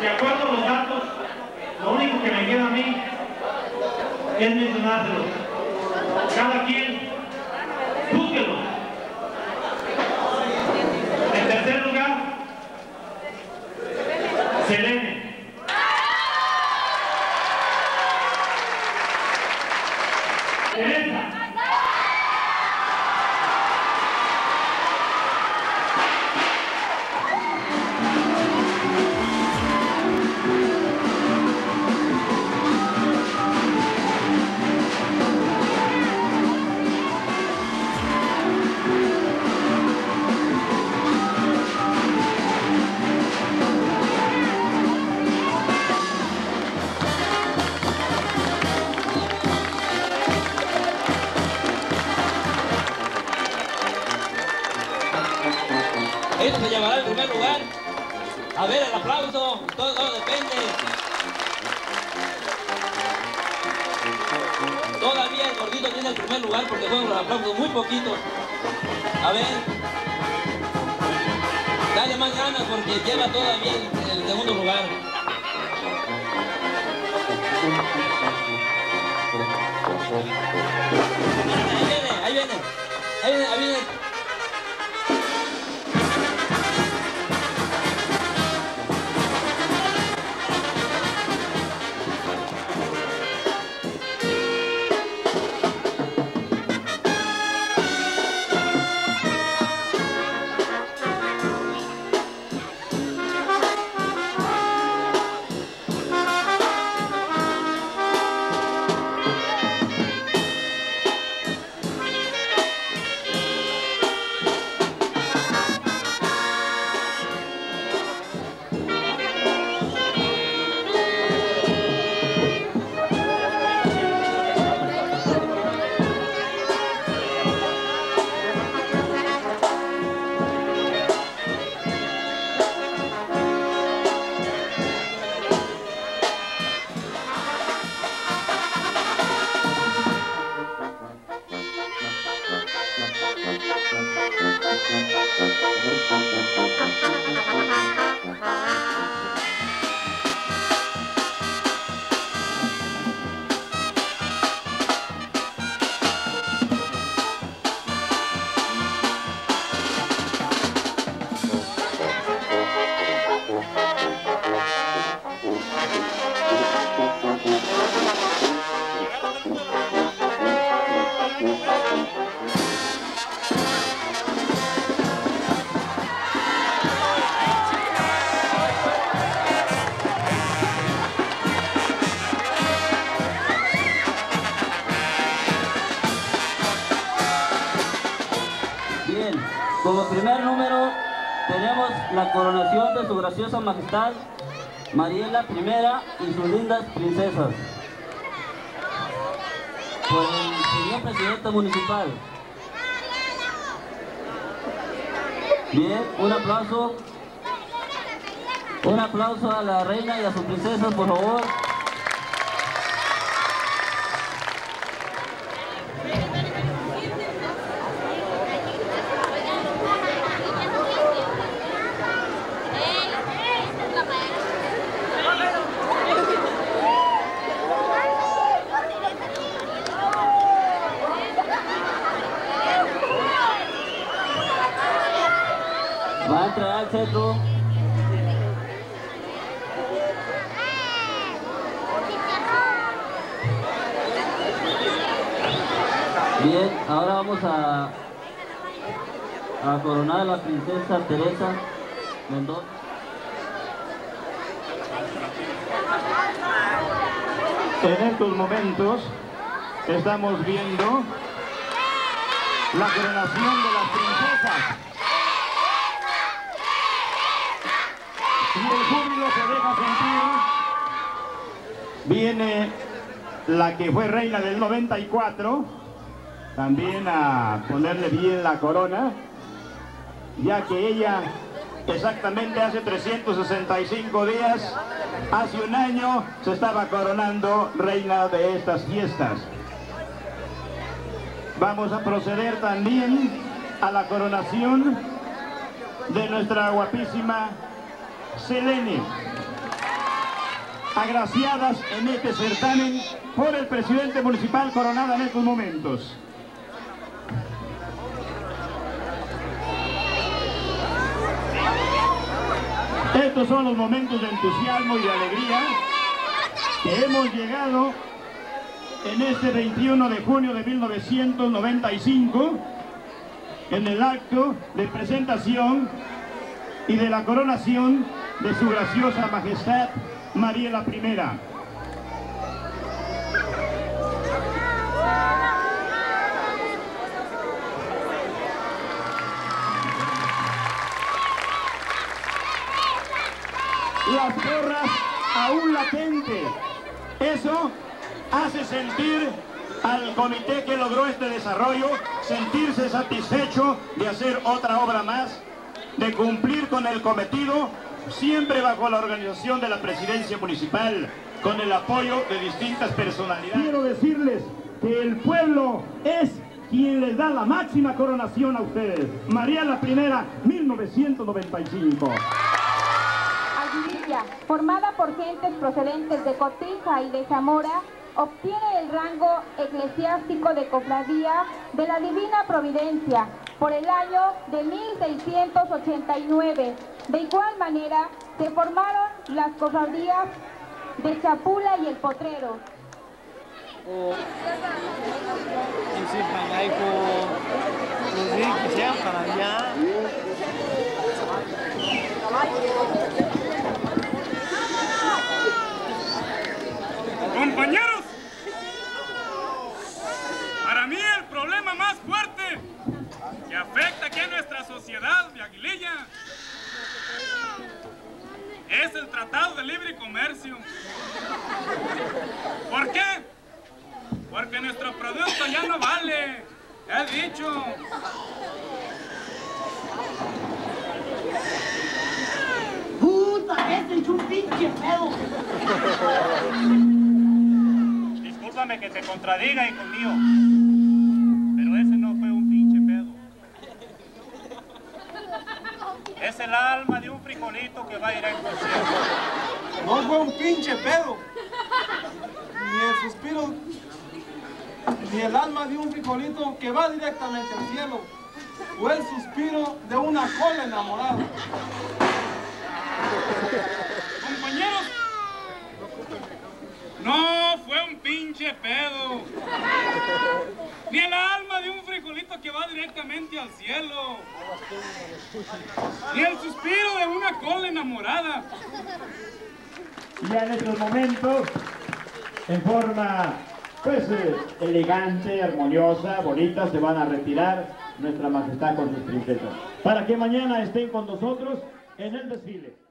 De acuerdo a los datos, lo único que me queda a mí es mencionárselos. Cada quien Entra. Esto se llevará el primer lugar. A ver, el aplauso. Todo, todo depende. Todavía el gordito tiene el primer lugar porque fueron los aplausos muy poquitos. A ver. Dale más ganas porque lleva todavía el, el segundo lugar. Ahí viene, ahí viene. Ahí viene, ahí viene. Como primer número tenemos la coronación de su graciosa majestad Mariela I y sus lindas princesas. Por el señor presidente municipal. Bien, un aplauso. Un aplauso a la reina y a sus princesas, por favor. Va a entrar al centro. Bien, ahora vamos a, a coronar a la princesa Teresa Mendoza. En estos momentos estamos viendo la coronación de las princesas. Y el se deja sentir. Viene la que fue reina del 94, también a ponerle bien la corona, ya que ella exactamente hace 365 días, hace un año, se estaba coronando reina de estas fiestas. Vamos a proceder también a la coronación de nuestra guapísima Selene, agraciadas en este certamen por el presidente municipal coronada en estos momentos. Estos son los momentos de entusiasmo y de alegría que hemos llegado en este 21 de junio de 1995 en el acto de presentación y de la coronación de su graciosa majestad María la Primera. Las porras aún latentes. Eso hace sentir al comité que logró este desarrollo sentirse satisfecho de hacer otra obra más, de cumplir con el cometido, siempre bajo la organización de la presidencia municipal, con el apoyo de distintas personalidades. Quiero decirles que el pueblo es quien les da la máxima coronación a ustedes. María la Primera, 1995 formada por gentes procedentes de Cotija y de Zamora, obtiene el rango eclesiástico de cofradía de la Divina Providencia por el año de 1689. De igual manera, se formaron las cofradías de Chapula y el Potrero. Compañeros, para mí el problema más fuerte que afecta aquí a nuestra sociedad de Aguililla es el Tratado de Libre Comercio. ¿Por qué? Porque nuestro producto ya no vale, he dicho. ¡Puta, ese es un pinche pedo! Discúlpame que te contradiga, hijo mío. Pero ese no fue un pinche pedo. Es el alma de un frijolito que va a ir. No fue un pinche pedo. Ni el suspiro, ni el alma de un frijolito que va directamente al cielo. Fue el suspiro de una cola enamorada. Compañeros, no fue un pinche pedo. Ni el alma de un frijolito que va directamente al cielo. Ni el suspiro de una cola enamorada. Ya en estos momentos, en forma pues eh, elegante, armoniosa, bonita, se van a retirar nuestra majestad con sus princesas. Para que mañana estén con nosotros en el desfile.